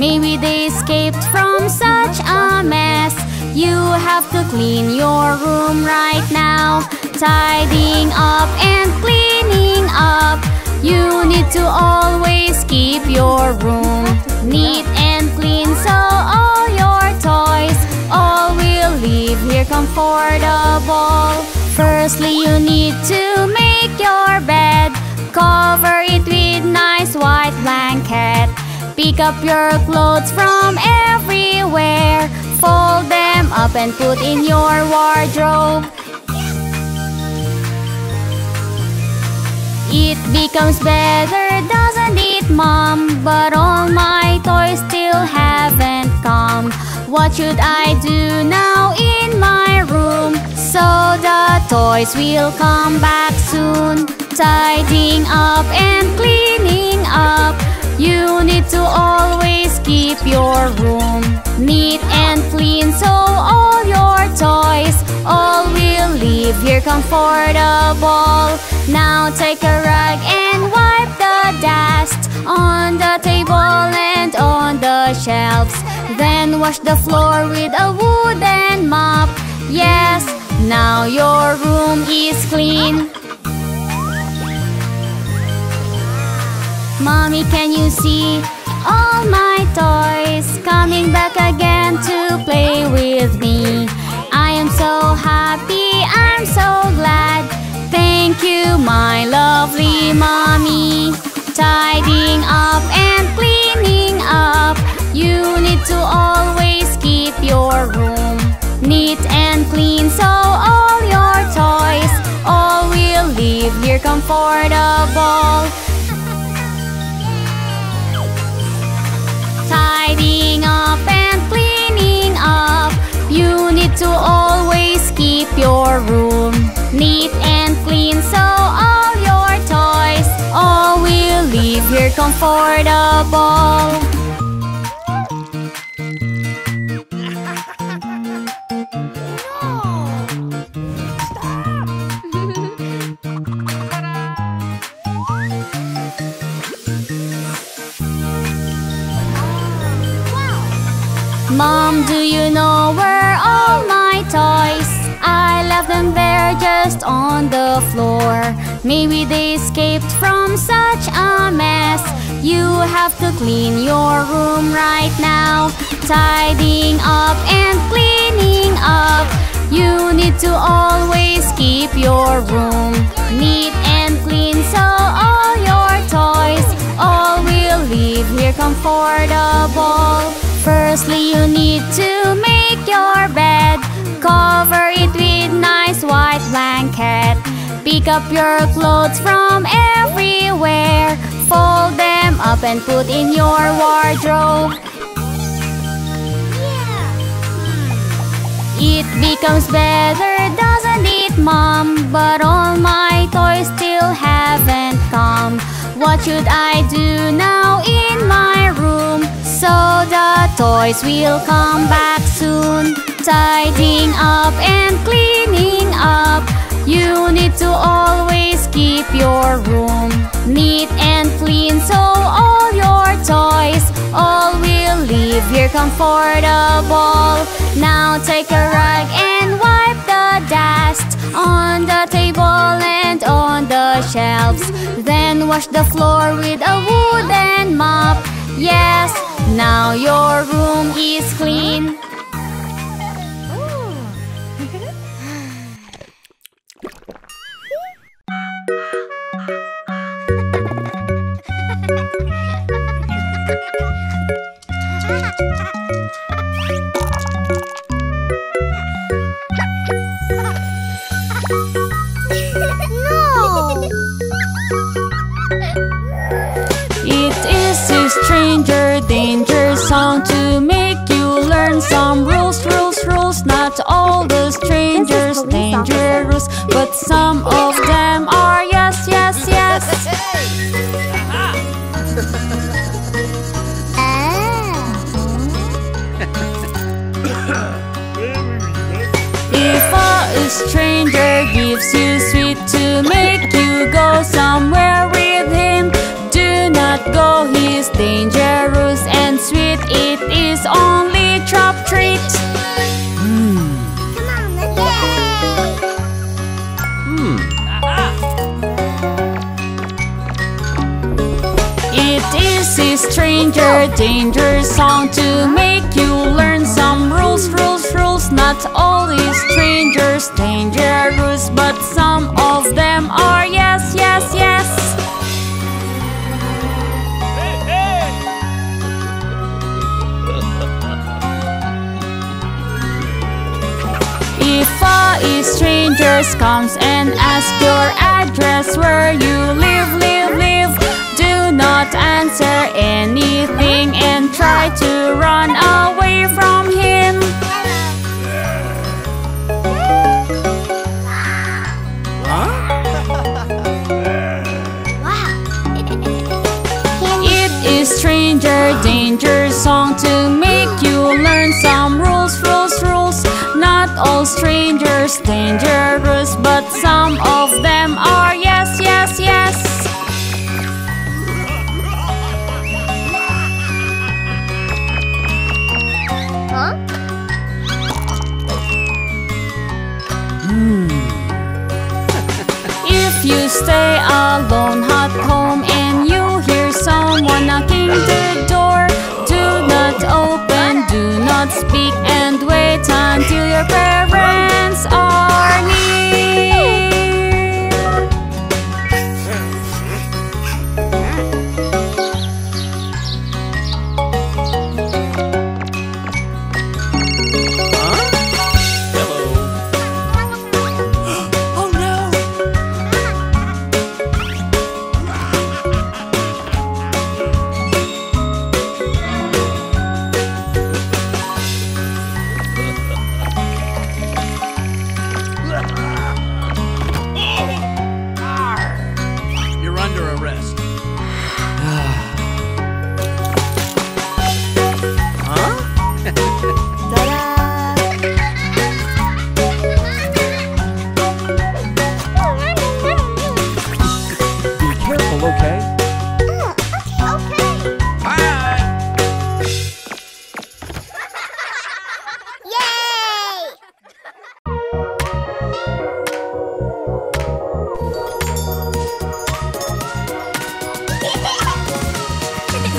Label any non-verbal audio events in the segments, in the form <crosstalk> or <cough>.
Maybe they escaped from such a mess. You have to clean your room right now. Tidying up and cleaning up. You need to always keep your room neat and clean so all your toys all will leave here comfortable. Firstly, you need to make your bed. Cover it with nice white blanket. Pick up your clothes from everywhere. Fold them up and put in your wardrobe. It becomes better, doesn't it, Mom? But all my toys still haven't come. What should I do now in my room? So the toys will come back soon. Tidying up and cleaning. You need to always keep your room neat and clean so all your toys all will leave here comfortable. Now take a rag and wipe the dust on the table and on the shelves. Then wash the floor with a wooden mop. Yes, now your room is clean. Mommy, can you see all my toys coming back again to play with me? I am so happy, I'm so glad. Thank you, my lovely mommy. Tidying up and cleaning up. You need to always keep your room neat and clean so all your toys all will leave here comfortable. To always keep your room neat and clean so all your toys all will leave here comfortable. Just on the floor. Maybe they escaped from such a mess. You have to clean your room right now. Tidying up and cleaning up. You need to always keep your room neat and clean so all your toys all will leave here comfortable. Firstly, you need to make your bed. Cover nice white blanket. Pick up your clothes from everywhere. Fold them up and put in your wardrobe. It becomes better, doesn't it, Mom? But all my toys still haven't come. What should I do now in my room? So the toys will come back soon. Tidying up and cleaning up. You need to always keep your room neat and clean so all your toys all will leave here comfortable. Now take a rag and wipe the dust on the table and on the shelves. Then wash the floor with a wooden mop. Yes, now your room is clean. Gives you sweet to make you go somewhere with him. Do not go, he's dangerous and sweet. It is only trap treat. Hmm. Hmm. Ah, ah. It is a stranger danger song to make you Not all these strangers dangerous, but some of them are yes, yes, yes. If a stranger comes and asks your address where you live, live, live, do not answer anything and try to run away from him. Strangers dangerous, but some of them are yes, yes, yes. Hmm. If you stay alone at home and you hear someone knocking the door, do not open, do not speak, and wait until your parents are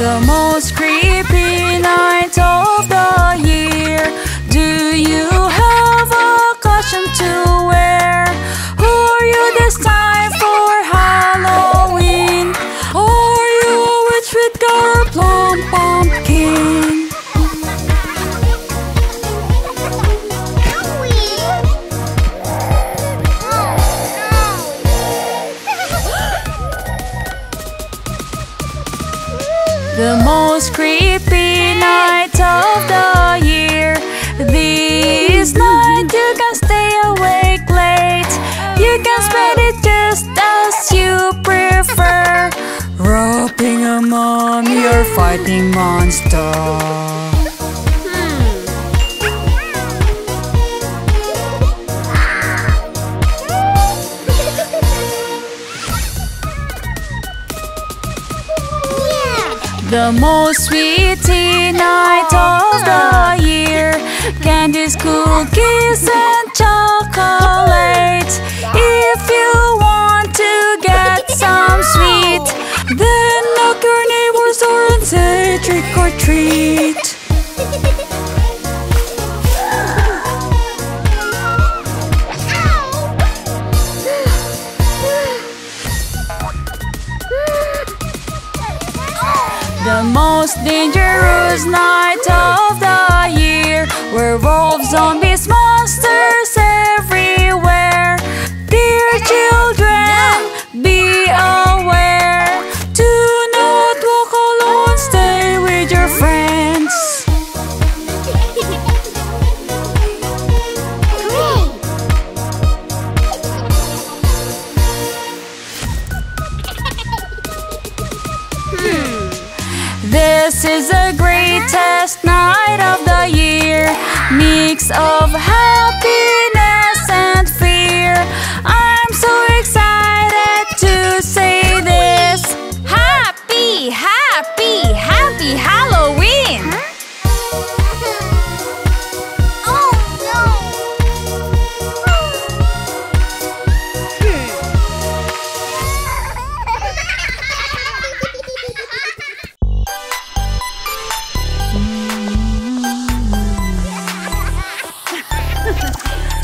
The most creepy night. Of The most creepy night of the year. This night you can stay awake late. You can spend it just as you prefer. Wrapping a mommy or fighting monster. The most sweetie night of the year. Candies, cookies, and chocolate. If you want to get some sweet, then knock your neighbor's door and say trick or treat. Most dangerous night of the year. Werewolves, zombies,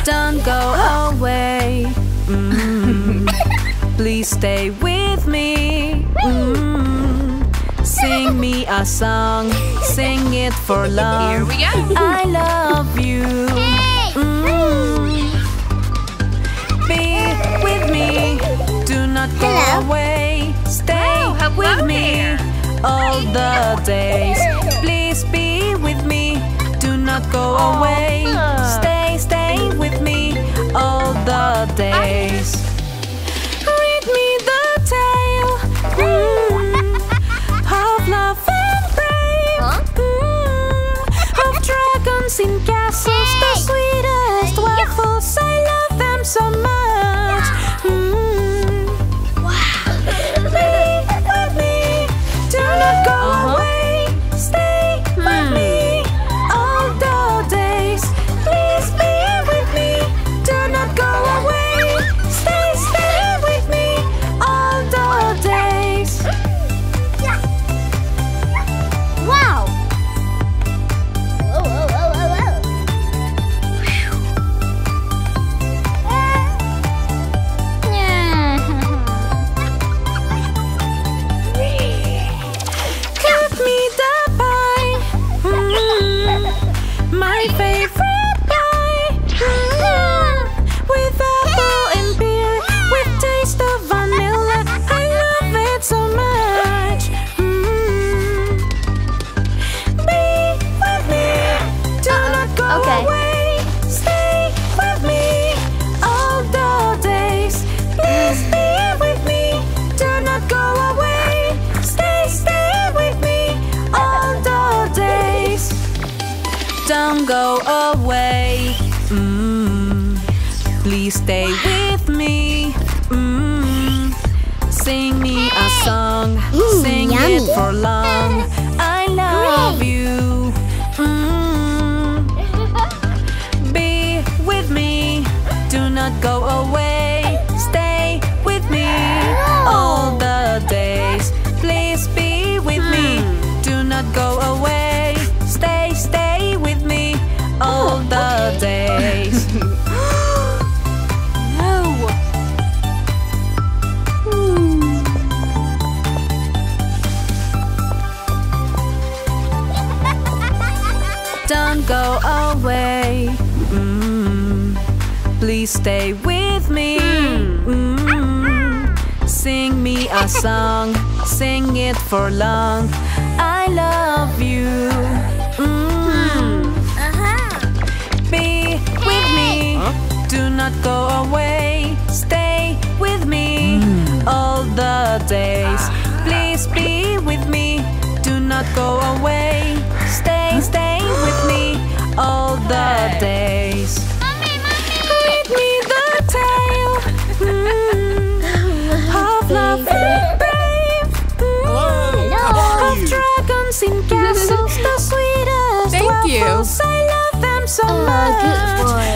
Don't go away. Mm. <laughs> Please stay with me. Mm. Sing me a song. Sing it for long. Here we go. I love you. Mm. Be with me. Do not go Hello. away. Stay Oh, with me all the days. Please be with me. Do not go away. My favorite stay with me. Mm. Sing me a song. Mm, Sing yummy. it for long. I love you. Mm. <laughs> Be with me. Do not go away. Don't go away. Mm. Please stay with me. Mm. Sing me a song. Sing it for long. I love you. Mm. Be with me. Do not go away. Stay with me all the days. Please be with me. Do not go away. a good boy.